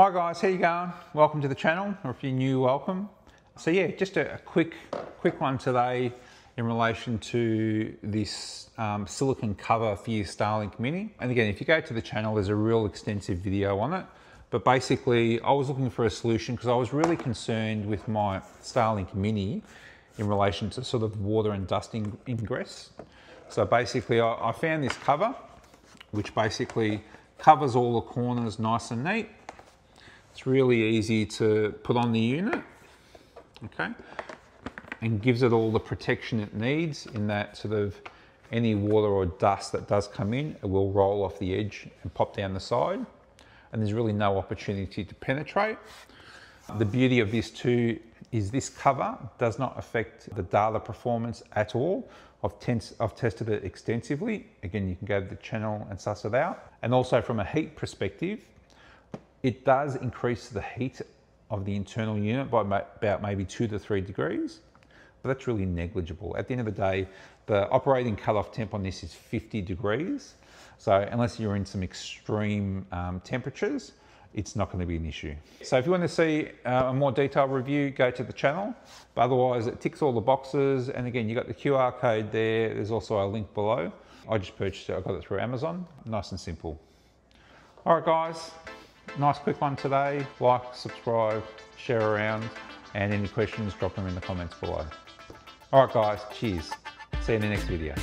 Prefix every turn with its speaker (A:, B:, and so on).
A: Hi guys, how you going? Welcome to the channel, or if you're new, welcome. So yeah, just a, quick, quick one today in relation to this um, silicon cover for your Starlink Mini. And again, if you go to the channel, there's a real extensive video on it. But basically, I was looking for a solution because I was really concerned with my Starlink Mini in relation to sort of water and dust ingress. So basically, I, I found this cover, which basically covers all the corners nice and neat. It's really easy to put on the unit, okay? And gives it all the protection it needs in that sort of any water or dust that does come in, it will roll off the edge and pop down the side. And there's really no opportunity to penetrate. The beauty of this too is this cover does not affect the data performance at all. I've, I've, tested it extensively. Again, you can go to the channel and suss it out. And also from a heat perspective, it does increase the heat of the internal unit by about maybe two to three degrees, but that's really negligible. At the end of the day, the operating cutoff temp on this is 50 degrees. So unless you're in some extreme um, temperatures, it's not going to be an issue. So if you want to see uh, a more detailed review, go to the channel. But otherwise, it ticks all the boxes. And again, you got the QR code there. There's also a link below. I just purchased it. I got it through Amazon. Nice and simple. All right, guys. Nice quick one today. Like, subscribe, share around, and any questions, drop them in the comments below. All right, guys. Cheers. See you in the next video.